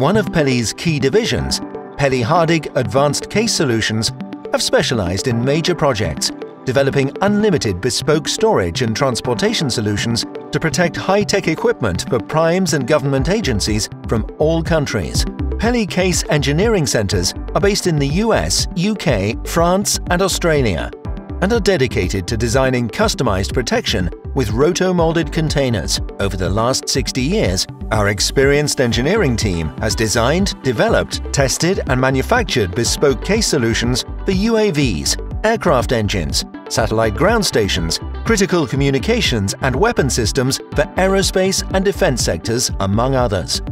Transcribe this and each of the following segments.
One of Peli's key divisions, Peli Hardigg Advanced Case Solutions, have specialized in major projects, developing unlimited bespoke storage and transportation solutions to protect high-tech equipment for primes and government agencies from all countries. Peli Case Engineering Centres are based in the US, UK, France and Australia and are dedicated to designing customized protection with roto-molded containers. Over the last 60 years, our experienced engineering team has designed, developed, tested and manufactured bespoke case solutions for UAVs, aircraft engines, satellite ground stations, critical communications and weapon systems for aerospace and defense sectors, among others.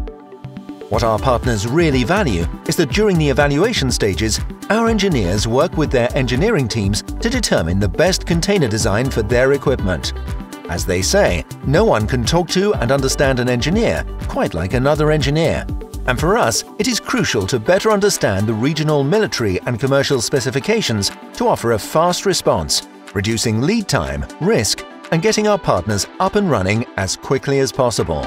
What our partners really value is that during the evaluation stages, our engineers work with their engineering teams to determine the best container design for their equipment. As they say, no one can talk to and understand an engineer quite like another engineer. And for us, it is crucial to better understand the regional military and commercial specifications to offer a fast response, reducing lead time, risk, and getting our partners up and running as quickly as possible.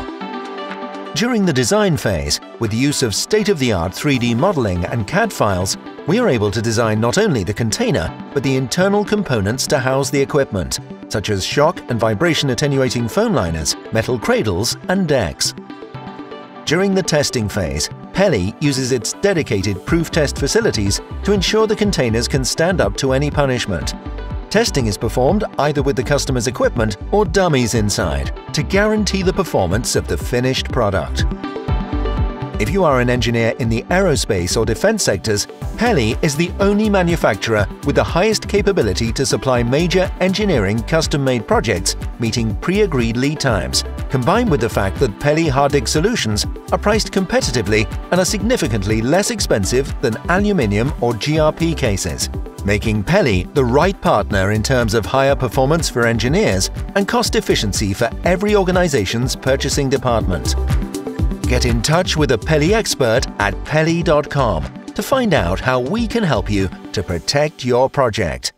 During the design phase, with the use of state-of-the-art 3D modeling and CAD files, we are able to design not only the container, but the internal components to house the equipment, such as shock and vibration attenuating foam liners, metal cradles and decks. During the testing phase, Peli uses its dedicated proof test facilities to ensure the containers can stand up to any punishment, Testing is performed either with the customer's equipment or dummies inside to guarantee the performance of the finished product. If you are an engineer in the aerospace or defense sectors, Peli is the only manufacturer with the highest capability to supply major engineering custom-made projects meeting pre-agreed lead times, combined with the fact that Peli Hardigg solutions are priced competitively and are significantly less expensive than aluminium or GRP cases making Peli the right partner in terms of higher performance for engineers and cost efficiency for every organization's purchasing department. Get in touch with a Peli expert at peli.com to find out how we can help you to protect your project.